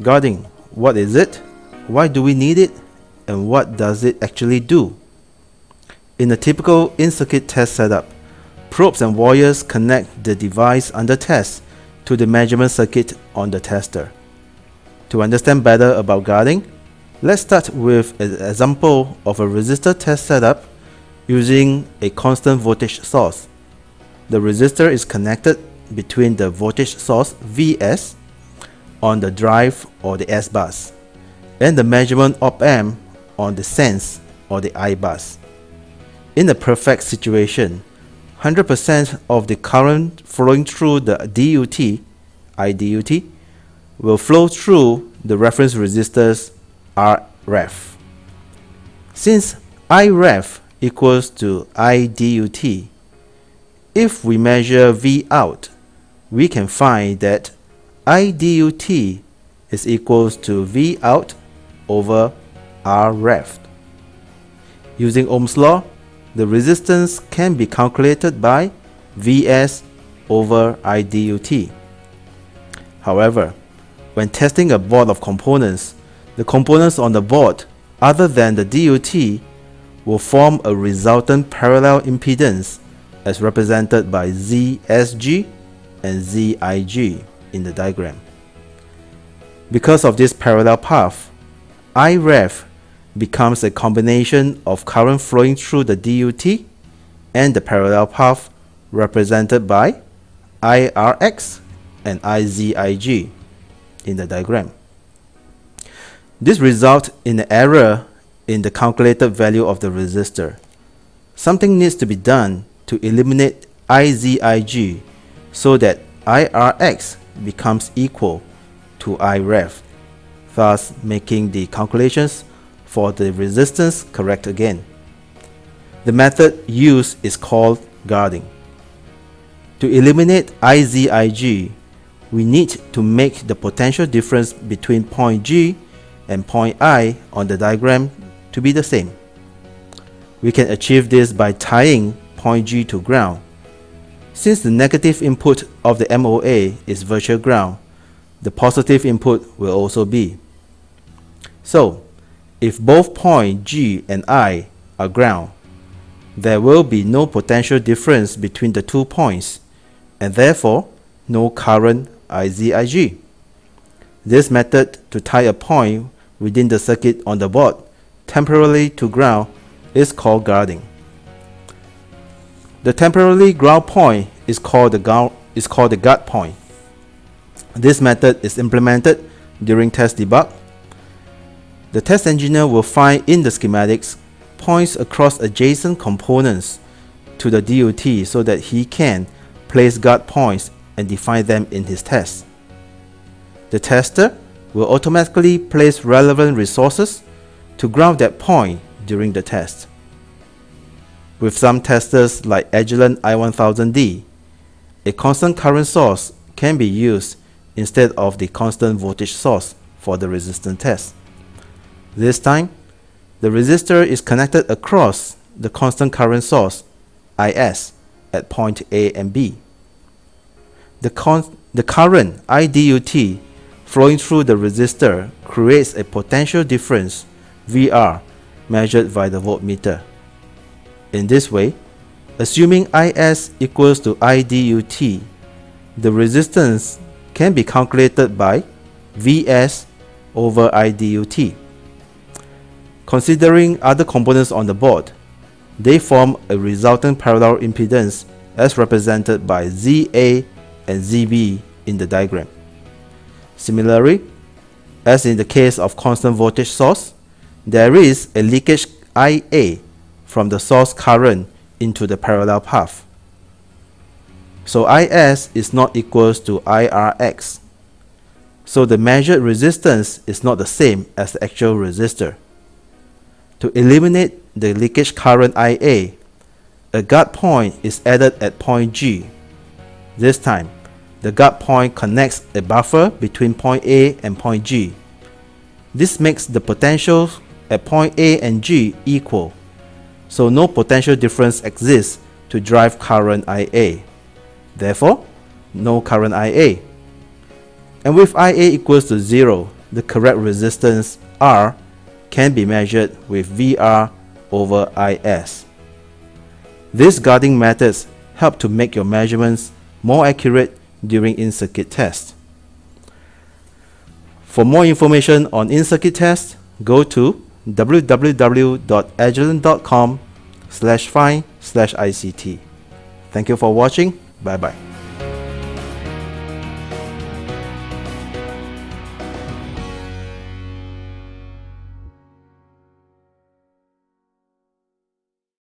Guarding, what is it? Why do we need it? And what does it actually do? In a typical in-circuit test setup, probes and wires connect the device under test to the measurement circuit on the tester. To understand better about guarding, let's start with an example of a resistor test setup using a constant voltage source. The resistor is connected between the voltage source Vs on the drive or the S bus and the measurement op amp on the sense or the I bus. In a perfect situation, 100% of the current flowing through the DUT, IDUT, will flow through the reference resistors Rref. Since Iref equals to IDUT, if we measure V out, we can find that IDUT is equals to V out over Rref. Using Ohm's law, the resistance can be calculated by Vs over IDUT. However, when testing a board of components, the components on the board other than the DUT will form a resultant parallel impedance as represented by ZSG and ZIG in the diagram. Because of this parallel path, Iref becomes a combination of current flowing through the DUT and the parallel path represented by IRX and IZIG in the diagram. This results in an error in the calculated value of the resistor. Something needs to be done to eliminate IZIG so that IRX becomes equal to IREF, thus making the calculations for the resistance correct again. The method used is called guarding. To eliminate IZIG, we need to make the potential difference between point G and point I on the diagram to be the same. We can achieve this by tying point G to ground. Since the negative input of the MOA is virtual ground, the positive input will also be. So, if both point G and I are ground, there will be no potential difference between the two points and therefore no current IZIG. This method to tie a point within the circuit on the board temporarily to ground is called guarding. The temporarily ground point is called the ground is called the guard point. This method is implemented during test debug the test engineer will find in the schematics points across adjacent components to the DUT so that he can place guard points and define them in his test. The tester will automatically place relevant resources to ground that point during the test. With some testers like Agilent i1000D, a constant current source can be used instead of the constant voltage source for the resistance test. This time, the resistor is connected across the constant current source, IS, at point A and B. The, the current IDUT flowing through the resistor creates a potential difference, VR, measured by the voltmeter. In this way, assuming IS equals to IDUT, the resistance can be calculated by Vs over IDUT. Considering other components on the board, they form a resultant parallel impedance as represented by ZA and ZB in the diagram. Similarly, as in the case of constant voltage source, there is a leakage IA from the source current into the parallel path. So IS is not equals to IRX. So the measured resistance is not the same as the actual resistor. To eliminate the leakage current IA, a guard point is added at point G. This time, the guard point connects a buffer between point A and point G. This makes the potentials at point A and G equal, so no potential difference exists to drive current IA. Therefore, no current IA. And with IA equals to 0, the correct resistance R can be measured with VR over IS. These guarding methods help to make your measurements more accurate during in-circuit tests. For more information on in-circuit tests, go to www.agilent.com slash find slash ICT. Thank you for watching. Bye bye.